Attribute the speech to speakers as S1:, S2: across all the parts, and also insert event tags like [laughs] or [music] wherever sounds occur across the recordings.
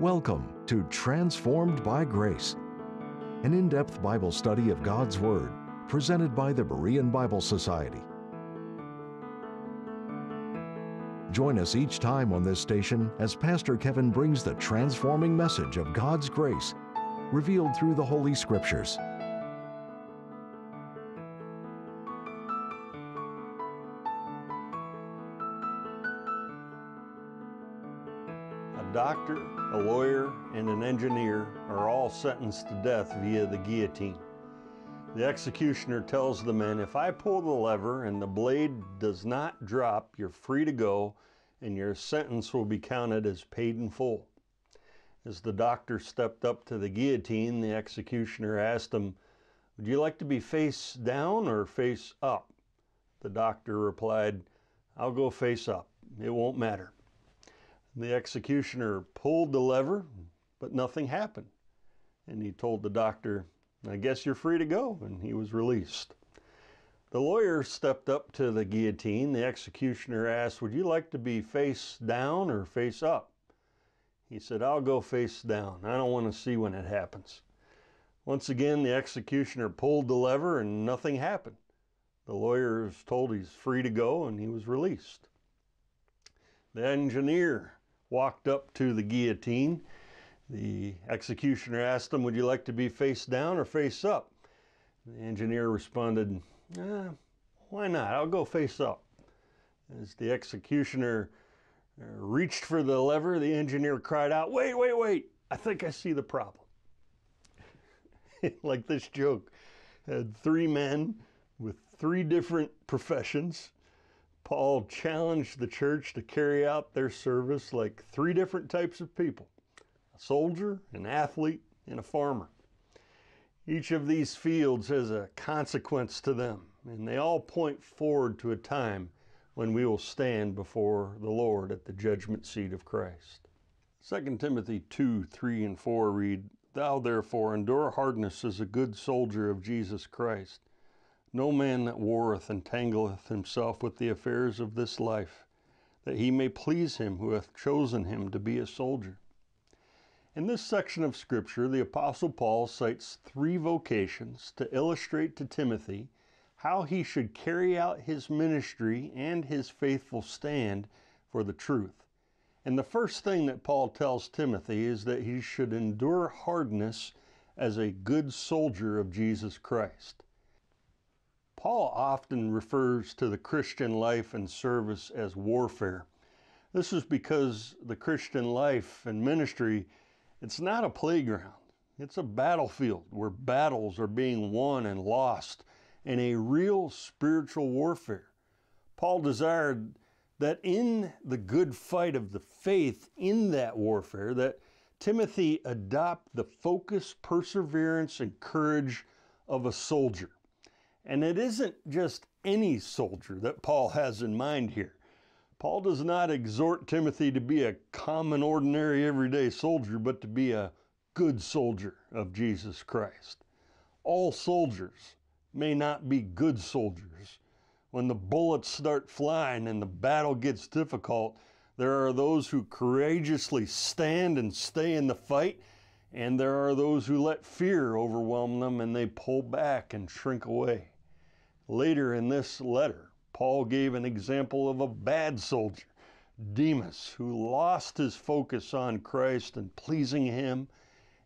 S1: Welcome to Transformed by Grace, an in depth Bible study of God's Word presented by the Berean Bible Society. Join us each time on this station as Pastor Kevin brings the transforming message of God's grace revealed through the Holy Scriptures.
S2: A lawyer, and an engineer are all sentenced to death via the guillotine. The executioner tells the men, If I pull the lever and the blade does not drop, you're free to go, and your sentence will be counted as paid in full. As the doctor stepped up to the guillotine, the executioner asked him, Would you like to be face down or face up? The doctor replied, I'll go face up. It won't matter. The executioner pulled the lever, but nothing happened. And he told the doctor, I guess you're free to go. And he was released. The lawyer stepped up to the guillotine. The executioner asked, Would you like to be face down or face up? He said, I'll go face down. I don't want to see when it happens. Once again, the executioner pulled the lever and nothing happened. The lawyer was told he's free to go and he was released. The engineer walked up to the guillotine. The executioner asked him, Would you like to be face down or face up? The engineer responded, eh, Why not? I'll go face up. As the executioner uh, reached for the lever, the engineer cried out, Wait, wait, wait! I think I see the problem. [laughs] like this joke had three men with three different professions Paul challenged the church to carry out their service like three different types of people a soldier, an athlete, and a farmer. Each of these fields has a consequence to them, and they all point forward to a time when we will stand before the Lord at the judgment seat of Christ. 2 Timothy 2 3 and 4 read, Thou therefore endure hardness as a good soldier of Jesus Christ. No man that warreth entangleth himself with the affairs of this life, that he may please him who hath chosen him to be a soldier. In this section of Scripture, the Apostle Paul cites three vocations to illustrate to Timothy how he should carry out his ministry and his faithful stand for the truth. And the first thing that Paul tells Timothy is that he should endure hardness as a good soldier of Jesus Christ. Paul often refers to the Christian life and service as warfare. This is because the Christian life and ministry, it's not a playground. It's a battlefield where battles are being won and lost in a real spiritual warfare. Paul desired that in the good fight of the faith in that warfare that Timothy adopt the focus, perseverance, and courage of a soldier. And it isn't just any soldier that Paul has in mind here. Paul does not exhort Timothy to be a common, ordinary, everyday soldier, but to be a good soldier of Jesus Christ. All soldiers may not be good soldiers. When the bullets start flying and the battle gets difficult, there are those who courageously stand and stay in the fight, and there are those who let fear overwhelm them and they pull back and shrink away. Later in this letter, Paul gave an example of a bad soldier, Demas, who lost his focus on Christ and pleasing him,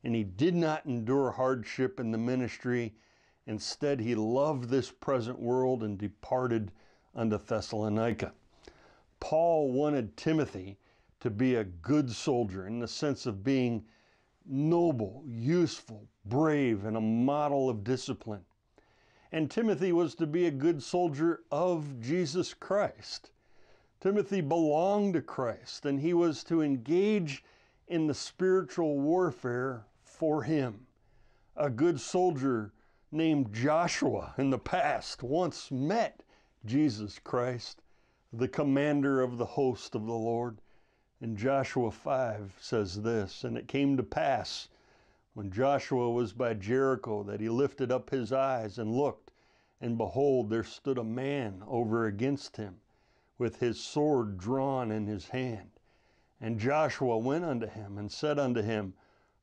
S2: and he did not endure hardship in the ministry. Instead, he loved this present world and departed unto Thessalonica. Paul wanted Timothy to be a good soldier in the sense of being noble, useful, brave, and a model of discipline and Timothy was to be a good soldier of Jesus Christ. Timothy belonged to Christ, and he was to engage in the spiritual warfare for him. A good soldier named Joshua in the past once met Jesus Christ, the commander of the host of the Lord. And Joshua 5 says this And it came to pass when Joshua was by Jericho that he lifted up his eyes and looked, and behold, there stood a man over against him with his sword drawn in his hand. And Joshua went unto him and said unto him,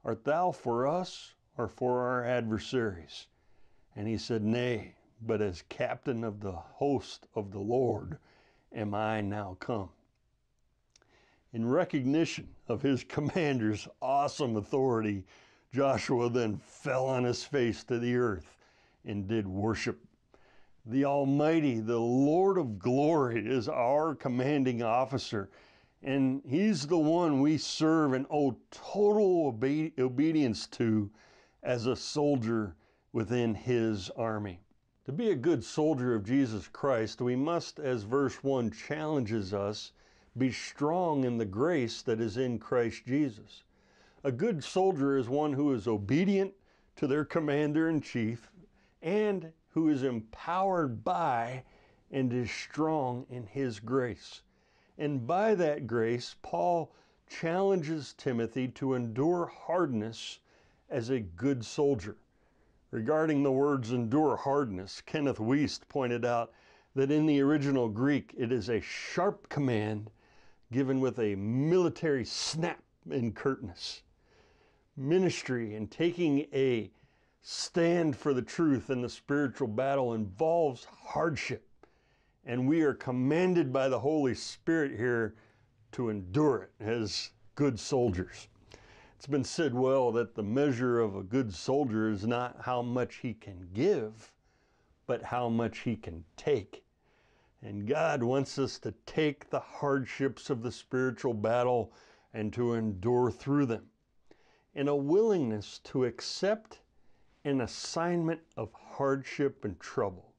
S2: Art thou for us or for our adversaries? And he said, Nay, but as captain of the host of the Lord am I now come. In recognition of his [laughs] commander's awesome authority, Joshua then fell on his face to the earth and did worship. The Almighty, the Lord of glory, is our commanding officer, and He's the one we serve and owe total obe- obedience to as a soldier within His army. To be a good soldier of Jesus Christ, we must, as verse 1 challenges us, be strong in the grace that is in Christ Jesus. A good soldier is one who is obedient to their commander in chief and who is empowered by and is strong in his grace. And by that grace, Paul challenges Timothy to endure hardness as a good soldier. Regarding the words endure hardness, Kenneth Wuest pointed out that in the original Greek it is a sharp command given with a military snap and curtness. Ministry and taking a stand for the truth in the spiritual battle involves hardship. And we are commanded by the Holy Spirit here to endure it as good soldiers. It's been said well that the measure of a good soldier is not how much he can give, but how much he can take. And God wants us to take the hardships of the spiritual battle and to endure through them. In a willingness to accept an assignment of hardship and trouble,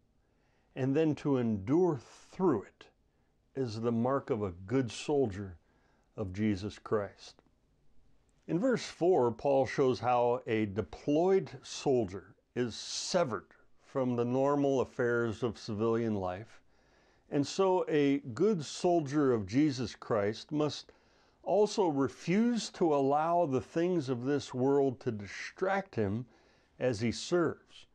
S2: and then to endure through it is the mark of a good soldier of Jesus Christ. In verse 4, Paul shows how a deployed soldier is severed from the normal affairs of civilian life, and so a good soldier of Jesus Christ must also refuse to allow the things of this world to distract him as he serves.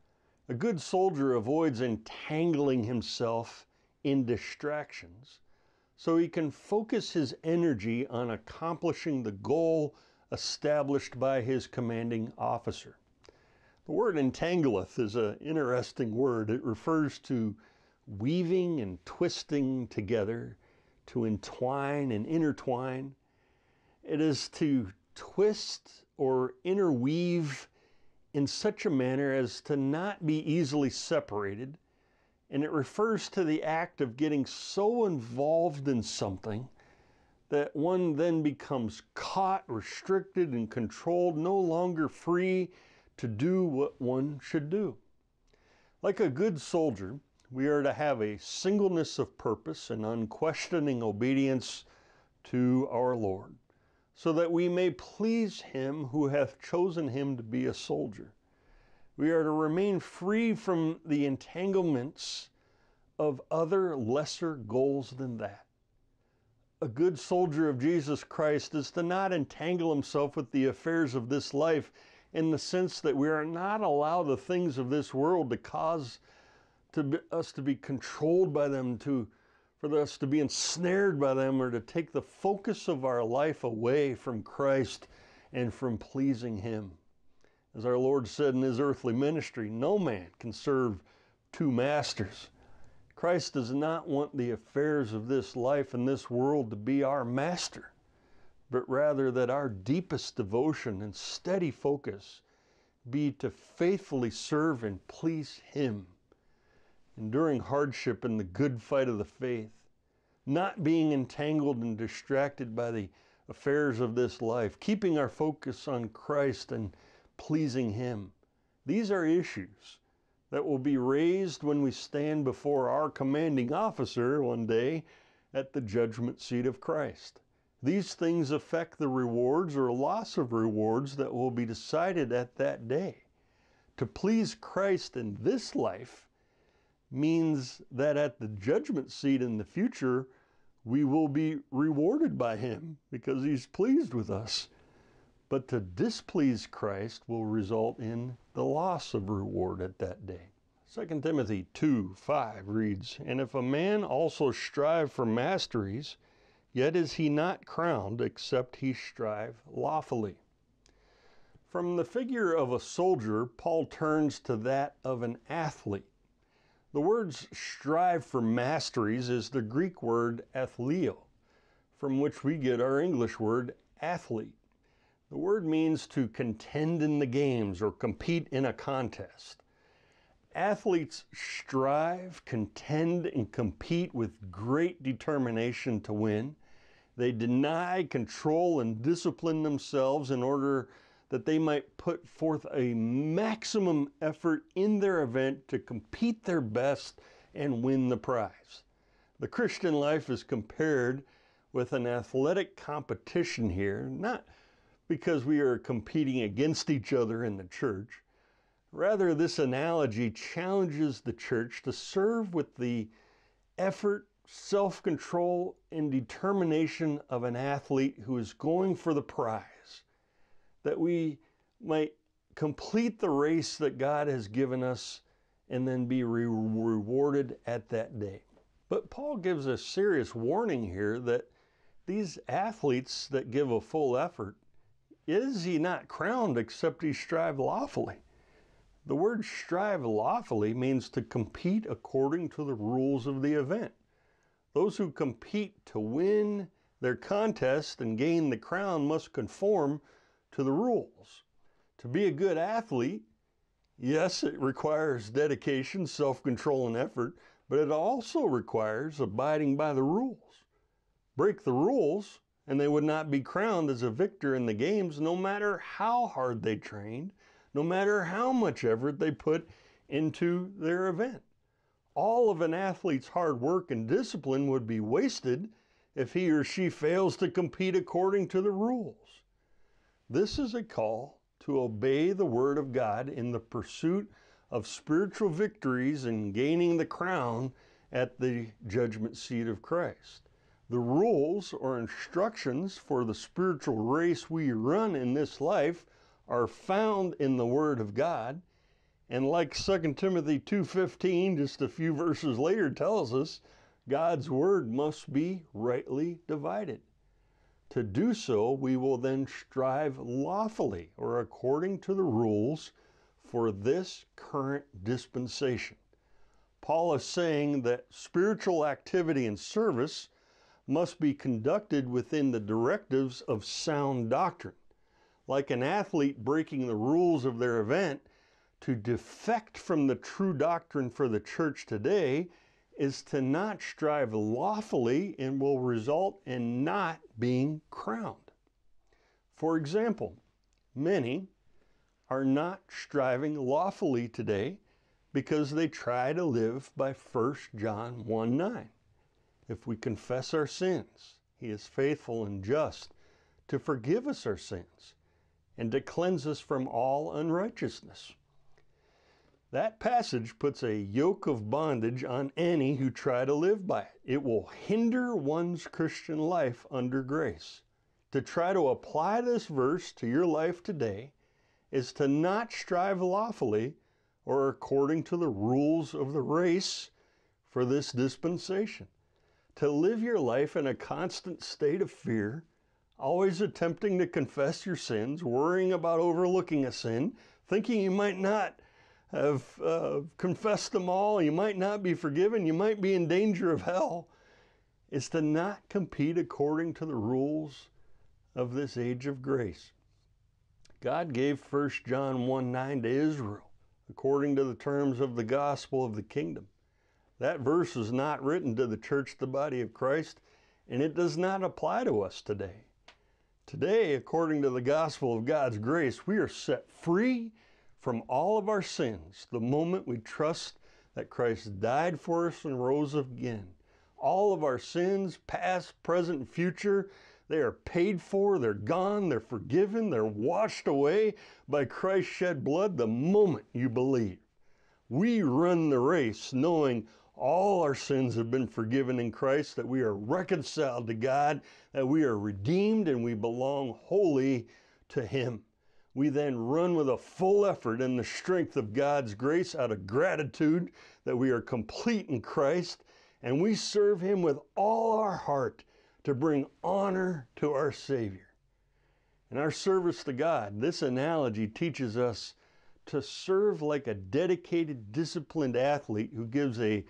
S2: A good soldier avoids entangling himself in distractions so he can focus his energy on accomplishing the goal established by his commanding officer. The word entangleth is an interesting word. It refers to weaving and twisting together, to entwine and intertwine. It is to twist or interweave in such a manner as to not be easily separated. And it refers to the act of getting so involved in something that one then becomes caught, restricted, and controlled, no longer free to do what one should do. Like a good soldier, we are to have a singleness of purpose and unquestioning obedience to our Lord so that we may please him who hath chosen him to be a soldier. We are to remain free from the entanglements of other lesser goals than that. A good soldier of Jesus Christ is to not entangle himself with the affairs of this life in the sense that we are not allowed the things of this world to cause to be, us to be controlled by them, to for us to be ensnared by them or to take the focus of our life away from Christ and from pleasing Him. As our Lord said in His earthly ministry, no man can serve two masters. Christ does not want the affairs of this life and this world to be our master, but rather that our deepest devotion and steady focus be to faithfully serve and please Him enduring hardship in the good fight of the faith, not being entangled and distracted by the affairs of this life, keeping our focus on Christ and pleasing Him. These are issues that will be raised when we stand before our commanding officer one day at the judgment seat of Christ. These things affect the rewards or loss of rewards that will be decided at that day. To please Christ in this life means that at the judgment seat in the future, we will be rewarded by Him because He's pleased with us. But to displease Christ will result in the loss of reward at that day. 2 Timothy 2 5 reads, And if a man also strive for masteries, yet is he not crowned except he strive lawfully. From the figure of a soldier, Paul turns to that of an athlete. The words strive for masteries is the Greek word athleo, from which we get our English word athlete. The word means to contend in the games or compete in a contest. Athletes strive, contend, and compete with great determination to win. They deny, control, and discipline themselves in order that they might put forth a maximum effort in their event to compete their best and win the prize. The Christian life is compared with an athletic competition here, not because we are competing against each other in the church. Rather, this analogy challenges the church to serve with the effort, self control, and determination of an athlete who is going for the prize that we might complete the race that God has given us and then be re- rewarded at that day. But Paul gives a serious warning here that these athletes that give a full effort, is he not crowned except he strive lawfully? The word strive lawfully means to compete according to the rules of the event. Those who compete to win their contest and gain the crown must conform to the rules. To be a good athlete, yes, it requires dedication, self control, and effort, but it also requires abiding by the rules. Break the rules, and they would not be crowned as a victor in the games no matter how hard they trained, no matter how much effort they put into their event. All of an athlete's hard work and discipline would be wasted if he or she fails to compete according to the rules. This is a call to obey the Word of God in the pursuit of spiritual victories and gaining the crown at the judgment seat of Christ. The rules or instructions for the spiritual race we run in this life are found in the Word of God. And like 2 Timothy 2:15 just a few verses later tells us, God's word must be rightly divided. To do so, we will then strive lawfully or according to the rules for this current dispensation. Paul is saying that spiritual activity and service must be conducted within the directives of sound doctrine. Like an athlete breaking the rules of their event, to defect from the true doctrine for the church today is to not strive lawfully and will result in not being crowned. For example, many are not striving lawfully today because they try to live by 1 John 1 9. If we confess our sins, he is faithful and just to forgive us our sins and to cleanse us from all unrighteousness. That passage puts a yoke of bondage on any who try to live by it. It will hinder one's Christian life under grace. To try to apply this verse to your life today is to not strive lawfully or according to the rules of the race for this dispensation. To live your life in a constant state of fear, always attempting to confess your sins, worrying about overlooking a sin, thinking you might not have uh, confessed them all, you might not be forgiven, you might be in danger of hell, is to not compete according to the rules of this age of grace. God gave 1 John 1 9 to Israel according to the terms of the gospel of the kingdom. That verse is not written to the church, the body of Christ, and it does not apply to us today. Today, according to the gospel of God's grace, we are set free from all of our sins the moment we trust that Christ died for us and rose again. All of our sins, past, present, and future, they are paid for, they're gone, they're forgiven, they're washed away by Christ's shed blood the moment you believe. We run the race knowing all our sins have been forgiven in Christ, that we are reconciled to God, that we are redeemed, and we belong wholly to Him we then run with a full effort in the strength of God's grace out of gratitude that we are complete in Christ and we serve Him with all our heart to bring honor to our Savior. In our service to God, this analogy teaches us to serve like a dedicated, disciplined athlete who gives a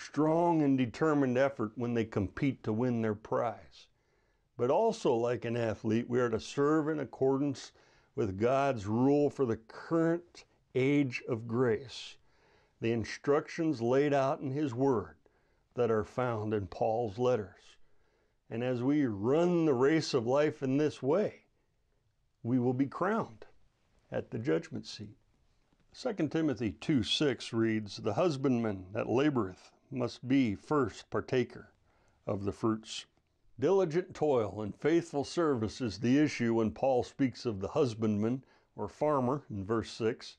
S2: strong and determined effort when they compete to win their prize. But also, like an athlete, we are to serve in accordance with God's rule for the current age of grace, the instructions laid out in His Word that are found in Paul's letters. And as we run the race of life in this way, we will be crowned at the judgment seat. 2 Timothy 2 6 reads, The husbandman that laboreth must be first partaker of the fruits. Diligent toil and faithful service is the issue when Paul speaks of the husbandman or farmer in verse 6.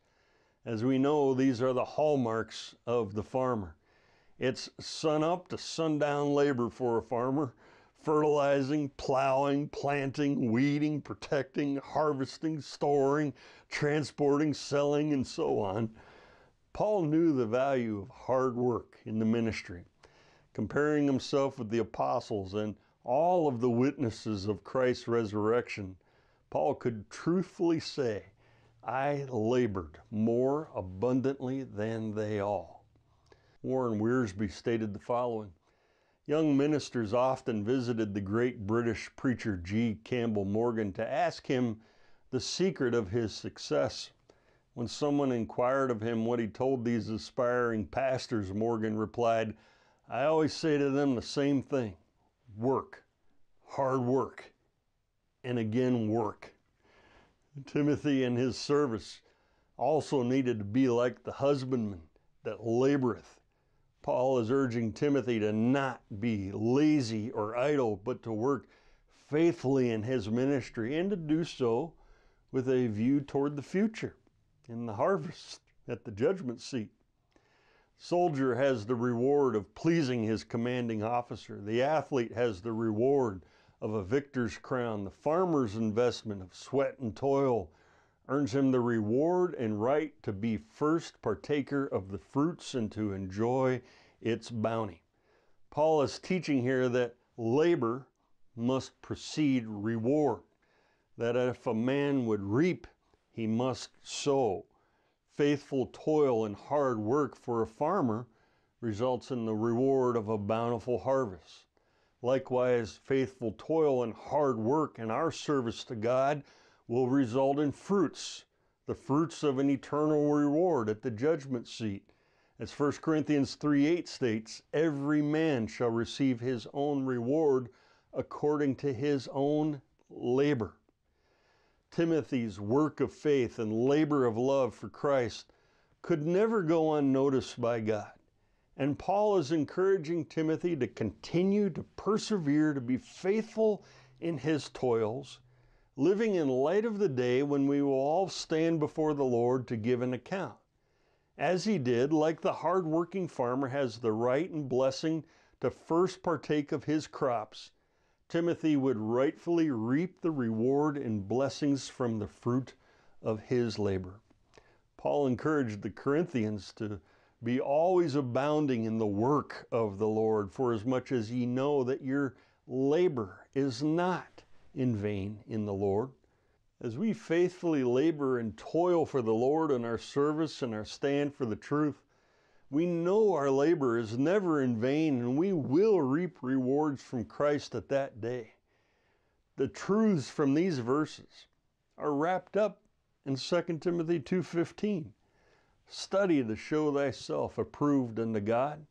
S2: As we know, these are the hallmarks of the farmer. It's sun up to sundown labor for a farmer, fertilizing, plowing, planting, weeding, protecting, harvesting, storing, transporting, selling, and so on. Paul knew the value of hard work in the ministry, comparing himself with the apostles and all of the witnesses of Christ's resurrection. Paul could truthfully say, I labored more abundantly than they all. Warren Wiersbe stated the following Young ministers often visited the great British preacher G. Campbell Morgan to ask him the secret of his success. When someone inquired of him what he told these aspiring pastors, Morgan replied, I always say to them the same thing work, hard work, and again work. Timothy and his service also needed to be like the husbandman that laboreth. Paul is urging Timothy to not be lazy or idle, but to work faithfully in his ministry and to do so with a view toward the future in the harvest at the judgment seat. Soldier has the reward of pleasing his commanding officer. The athlete has the reward of a victor's crown. The farmer's investment of sweat and toil earns him the reward and right to be first partaker of the fruits and to enjoy its bounty. Paul is teaching here that labor must precede reward, that if a man would reap he must sow. Faithful toil and hard work for a farmer results in the reward of a bountiful harvest. Likewise, faithful toil and hard work in our service to God will result in fruits, the fruits of an eternal reward at the judgment seat. As 1 Corinthians 3 8 states, every man shall receive his own reward according to his own labor. Timothy's work of faith and labor of love for Christ could never go unnoticed by God. And Paul is encouraging Timothy to continue to persevere, to be faithful in his toils, living in light of the day when we will all stand before the Lord to give an account. As he did, like the hard-working farmer has the right and blessing to first partake of his crops, Timothy would rightfully reap the reward and blessings from the fruit of his labor. Paul encouraged the Corinthians to be always abounding in the work of the Lord, for as much as ye know that your labor is not in vain in the Lord. As we faithfully labor and toil for the Lord in our service and our stand for the truth, we know our labor is never in vain and we will reap rewards from Christ at that day. The truths from these verses are wrapped up in 2 Timothy 2:15. Study to show thyself approved unto God,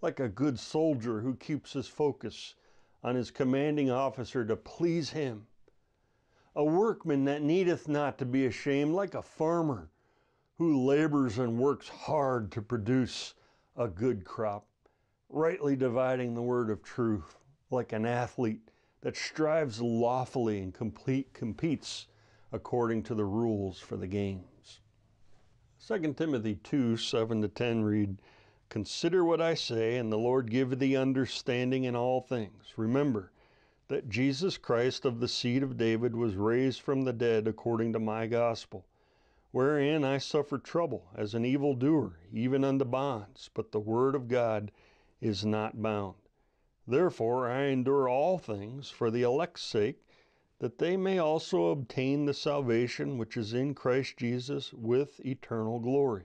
S2: like a good soldier who keeps his focus on his commanding officer to please him. A workman that needeth not to be ashamed, like a farmer who labors and works hard to produce a good crop, rightly dividing the word of truth, like an athlete that strives lawfully and complete, competes according to the rules for the games. 2 Timothy 2 7 to 10 read, Consider what I say, and the Lord give thee understanding in all things. Remember that Jesus Christ of the seed of David was raised from the dead according to my gospel wherein I suffered trouble as an evildoer, even unto bonds, but the word of God is not bound. Therefore I endure all things for the elect's sake, that they may also obtain the salvation which is in Christ Jesus with eternal glory.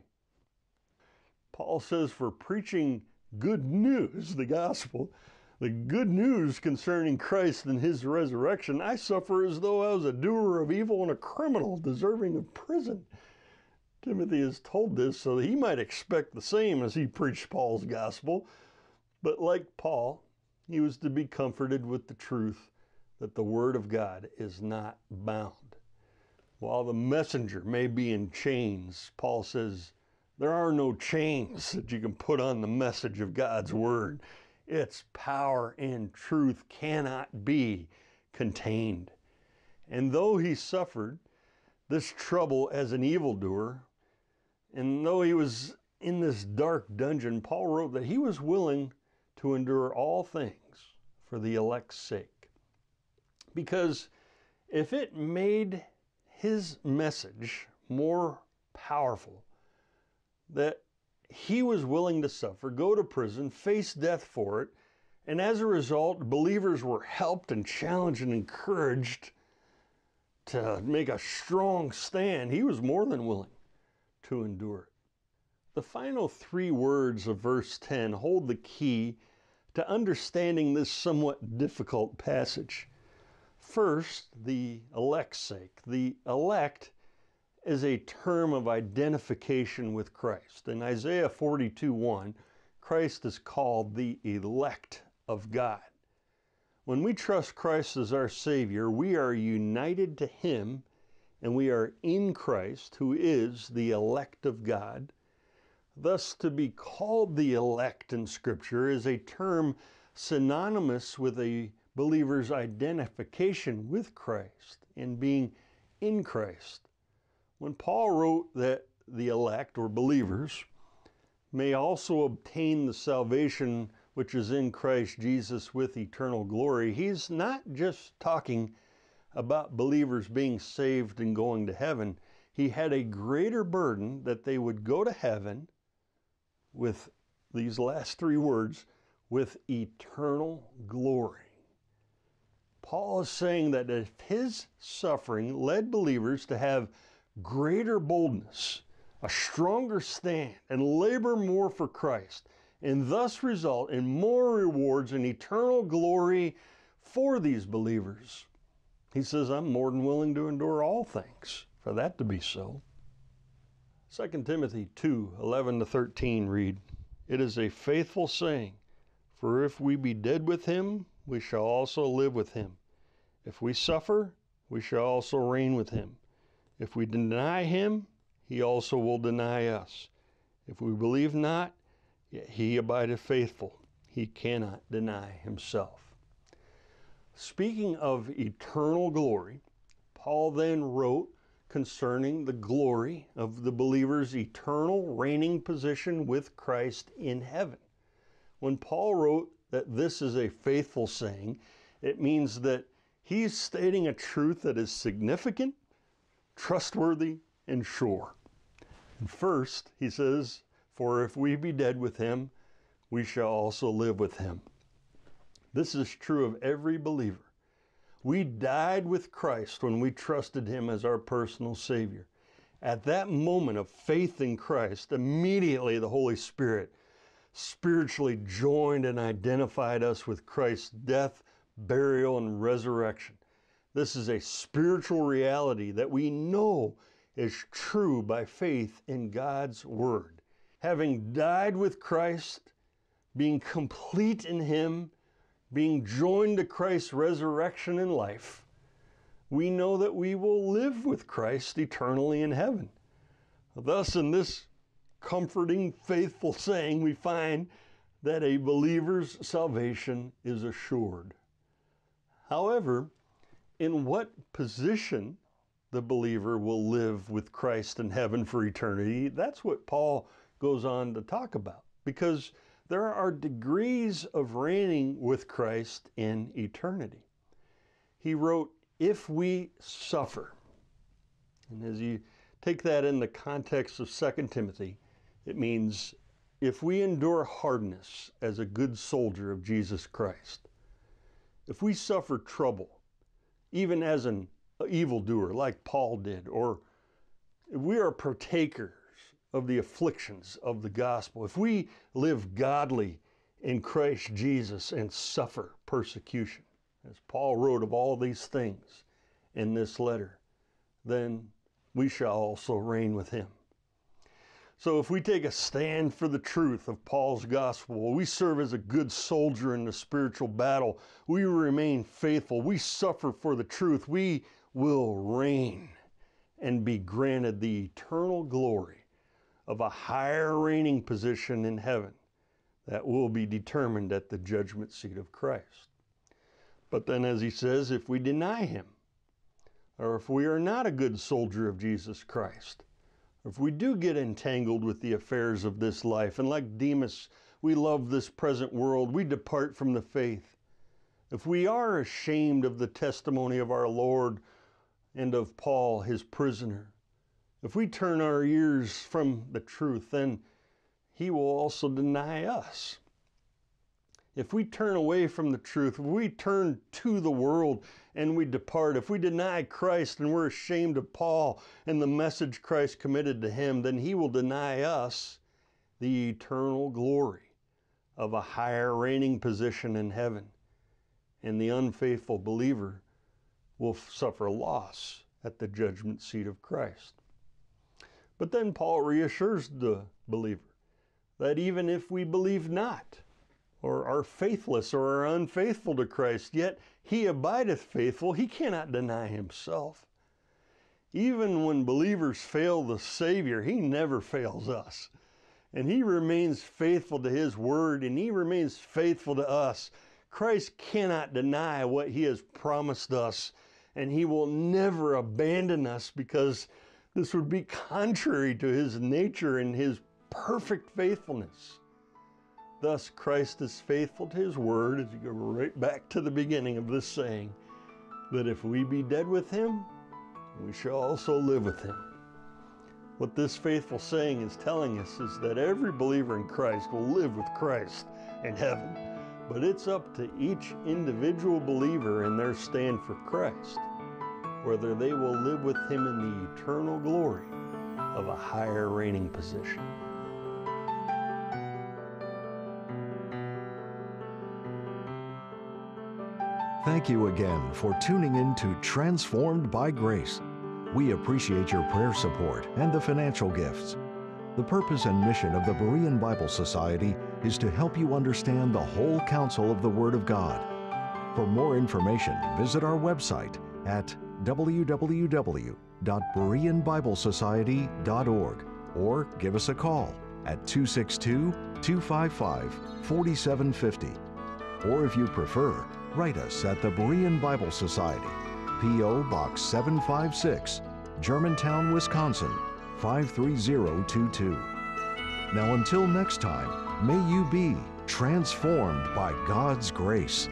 S2: Paul says, for preaching good news, the gospel, the good news concerning Christ and his resurrection, I suffer as though I was a doer of evil and a criminal deserving of prison. Timothy is told this so that he might expect the same as he preached Paul's gospel. But like Paul, he was to be comforted with the truth that the Word of God is not bound. While the messenger may be in chains, Paul says, there are no chains that you can put on the message of God's Word. Its power and truth cannot be contained. And though he suffered this trouble as an evildoer, and though he was in this dark dungeon, Paul wrote that he was willing to endure all things for the elect's sake. Because if it made his message more powerful, that he was willing to suffer, go to prison, face death for it, and as a result, believers were helped and challenged and encouraged to make a strong stand. He was more than willing to endure it. The final three words of verse 10 hold the key to understanding this somewhat difficult passage. First, the elect's sake. The elect is a term of identification with Christ. In Isaiah 42 1, Christ is called the elect of God. When we trust Christ as our Savior, we are united to Him and we are in Christ, who is the elect of God. Thus, to be called the elect in Scripture is a term synonymous with a believer's identification with Christ and being in Christ. When Paul wrote that the elect or believers may also obtain the salvation which is in Christ Jesus with eternal glory, he's not just talking about believers being saved and going to heaven. He had a greater burden that they would go to heaven with these last three words with eternal glory. Paul is saying that if his suffering led believers to have greater boldness, a stronger stand, and labor more for Christ, and thus result in more rewards and eternal glory for these believers, he says, I'm more than willing to endure all things for that to be so. 2 Timothy 2 11 to 13 read, It is a faithful saying, for if we be dead with him, we shall also live with him. If we suffer, we shall also reign with him. If we deny him, he also will deny us. If we believe not, yet he abideth faithful. He cannot deny himself. Speaking of eternal glory, Paul then wrote concerning the glory of the believer's eternal reigning position with Christ in heaven. When Paul wrote that this is a faithful saying, it means that he's stating a truth that is significant, trustworthy, and sure. And first, he says, For if we be dead with him, we shall also live with him. This is true of every believer. We died with Christ when we trusted Him as our personal Savior. At that moment of faith in Christ, immediately the Holy Spirit spiritually joined and identified us with Christ's death, burial, and resurrection. This is a spiritual reality that we know is true by faith in God's Word. Having died with Christ, being complete in Him, being joined to Christ's resurrection and life, we know that we will live with Christ eternally in heaven. Thus, in this comforting, faithful saying, we find that a believer's salvation is assured. However, in what position the believer will live with Christ in heaven for eternity, that's what Paul goes on to talk about. Because there are degrees of reigning with Christ in eternity. He wrote, If we suffer, and as you take that in the context of 2 Timothy, it means if we endure hardness as a good soldier of Jesus Christ, if we suffer trouble, even as an evildoer like Paul did, or we are partakers of the afflictions of the gospel, if we live godly in Christ Jesus and suffer persecution, as Paul wrote of all these things in this letter, then we shall also reign with him. So if we take a stand for the truth of Paul's gospel, we serve as a good soldier in the spiritual battle. We remain faithful. We suffer for the truth. We will reign and be granted the eternal glory of a higher reigning position in heaven that will be determined at the judgment seat of Christ. But then, as he says, if we deny him, or if we are not a good soldier of Jesus Christ, if we do get entangled with the affairs of this life, and like Demas, we love this present world, we depart from the faith. If we are ashamed of the testimony of our Lord and of Paul, his prisoner, if we turn our ears from the truth, then he will also deny us if we turn away from the truth, if we turn to the world and we depart, if we deny Christ and we're ashamed of Paul and the message Christ committed to him, then he will deny us the eternal glory of a higher reigning position in heaven. And the unfaithful believer will suffer loss at the judgment seat of Christ. But then Paul reassures the believer that even if we believe not, or are faithless or are unfaithful to Christ, yet he abideth faithful, he cannot deny himself. Even when believers fail the Savior, he never fails us. And he remains faithful to his word and he remains faithful to us. Christ cannot deny what he has promised us, and he will never abandon us because this would be contrary to his nature and his perfect faithfulness. Thus, Christ is faithful to his word, as you go right back to the beginning of this saying, that if we be dead with him, we shall also live with him. What this faithful saying is telling us is that every believer in Christ will live with Christ in heaven. But it's up to each individual believer in their stand for Christ, whether they will live with him in the eternal glory of a higher reigning position.
S1: Thank you again for tuning in to Transformed by Grace. We appreciate your prayer support and the financial gifts. The purpose and mission of the Berean Bible Society is to help you understand the whole counsel of the Word of God. For more information, visit our website at www.bereanbiblesociety.org or give us a call at 262 255 4750. Or if you prefer, write us at the Berean Bible Society, P.O. Box 756, Germantown, Wisconsin 53022. Now, until next time, may you be transformed by God's grace.